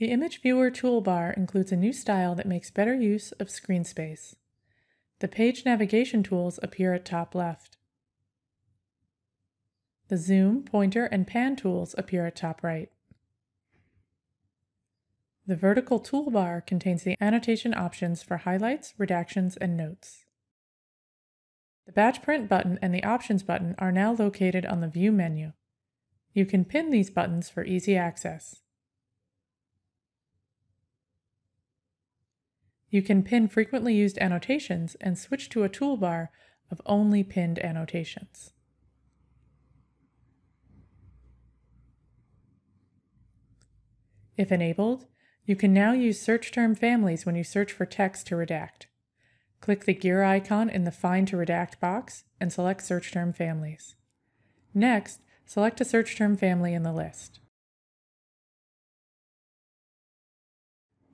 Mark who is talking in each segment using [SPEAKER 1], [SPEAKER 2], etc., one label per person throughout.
[SPEAKER 1] The Image Viewer toolbar includes a new style that makes better use of screen space. The page navigation tools appear at top left. The zoom, pointer, and pan tools appear at top right. The vertical toolbar contains the annotation options for highlights, redactions, and notes. The Batch Print button and the Options button are now located on the View menu. You can pin these buttons for easy access. You can pin frequently used annotations and switch to a toolbar of only pinned annotations. If enabled, you can now use search term families when you search for text to redact. Click the gear icon in the Find to Redact box and select search term families. Next, select a search term family in the list.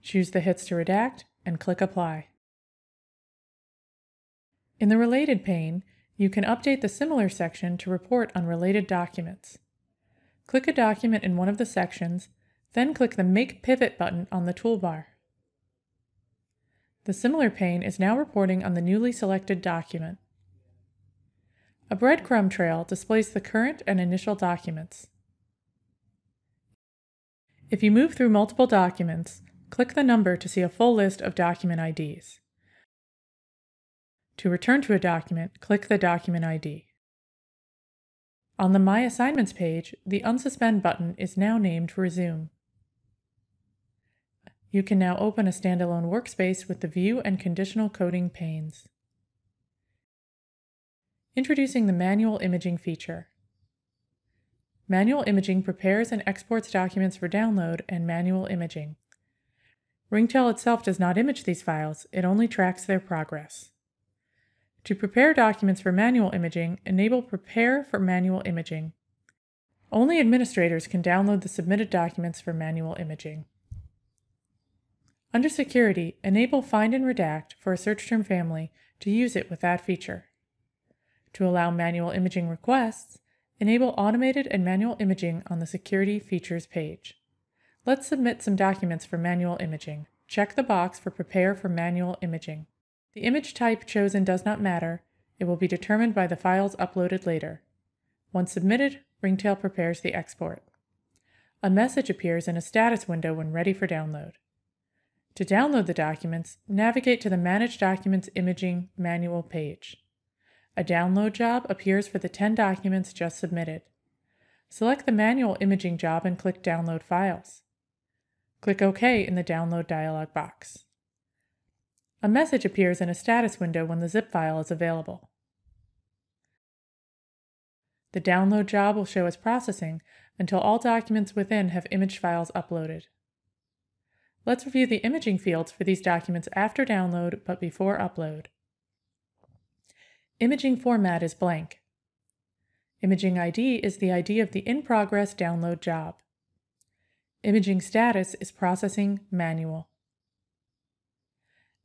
[SPEAKER 1] Choose the hits to redact and click Apply. In the Related pane, you can update the Similar section to report on related documents. Click a document in one of the sections, then click the Make Pivot button on the toolbar. The Similar pane is now reporting on the newly selected document. A breadcrumb trail displays the current and initial documents. If you move through multiple documents, click the number to see a full list of document IDs. To return to a document, click the document ID. On the My Assignments page, the Unsuspend button is now named Resume. You can now open a standalone workspace with the View and Conditional Coding panes. Introducing the Manual Imaging feature. Manual Imaging prepares and exports documents for download and manual imaging. Ringtail itself does not image these files, it only tracks their progress. To prepare documents for manual imaging, enable Prepare for Manual Imaging. Only administrators can download the submitted documents for manual imaging. Under Security, enable Find and Redact for a search term family to use it with that feature. To allow manual imaging requests, enable Automated and Manual Imaging on the Security Features page. Let's submit some documents for manual imaging. Check the box for Prepare for Manual Imaging. The image type chosen does not matter. It will be determined by the files uploaded later. Once submitted, Ringtail prepares the export. A message appears in a status window when ready for download. To download the documents, navigate to the Manage Documents Imaging Manual page. A download job appears for the 10 documents just submitted. Select the manual imaging job and click Download Files. Click OK in the Download dialog box. A message appears in a status window when the zip file is available. The download job will show as processing until all documents within have image files uploaded. Let's review the imaging fields for these documents after download but before upload. Imaging format is blank. Imaging ID is the ID of the in-progress download job. Imaging status is processing manual.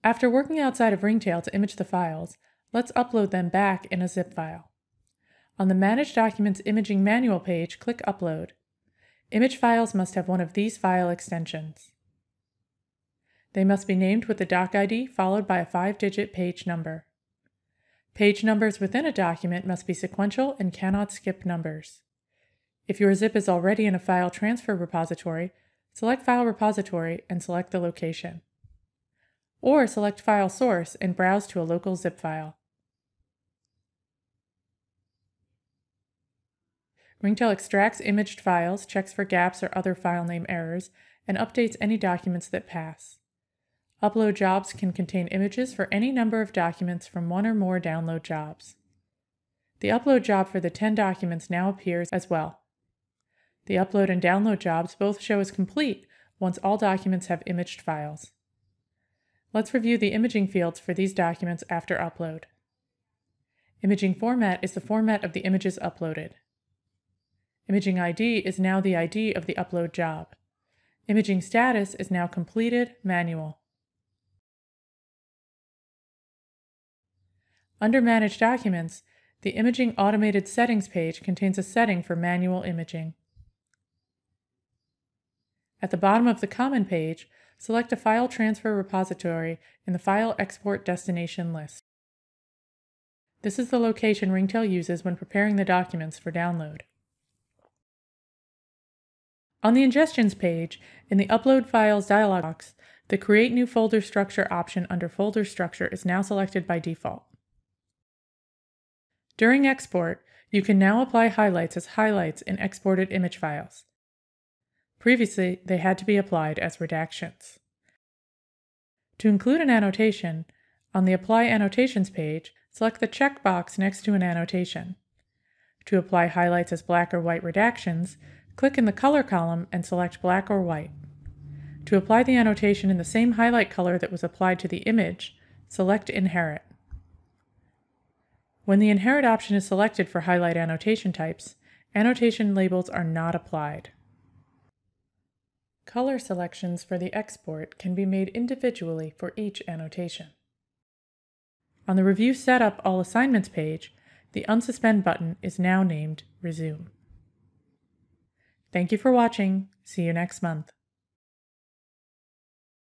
[SPEAKER 1] After working outside of Ringtail to image the files, let's upload them back in a zip file. On the Manage Documents Imaging Manual page, click Upload. Image files must have one of these file extensions. They must be named with the doc ID followed by a five-digit page number. Page numbers within a document must be sequential and cannot skip numbers. If your zip is already in a file transfer repository, select File Repository and select the location. Or select File Source and browse to a local zip file. Ringtail extracts imaged files, checks for gaps or other file name errors, and updates any documents that pass. Upload jobs can contain images for any number of documents from one or more download jobs. The upload job for the 10 documents now appears as well. The upload and download jobs both show as complete once all documents have imaged files. Let's review the imaging fields for these documents after upload. Imaging format is the format of the images uploaded. Imaging ID is now the ID of the upload job. Imaging status is now completed manual. Under Manage Documents, the Imaging Automated Settings page contains a setting for manual imaging. At the bottom of the Common page, select a file transfer repository in the File Export Destination list. This is the location Ringtail uses when preparing the documents for download. On the Ingestions page, in the Upload Files dialog box, the Create New Folder Structure option under Folder Structure is now selected by default. During export, you can now apply highlights as highlights in exported image files. Previously, they had to be applied as redactions. To include an annotation, on the Apply Annotations page, select the checkbox next to an annotation. To apply highlights as black or white redactions, click in the Color column and select black or white. To apply the annotation in the same highlight color that was applied to the image, select Inherit. When the Inherit option is selected for highlight annotation types, annotation labels are not applied. Color selections for the export can be made individually for each annotation. On the Review Setup All Assignments page, the Unsuspend button is now named Resume. Thank you for watching. See you next month.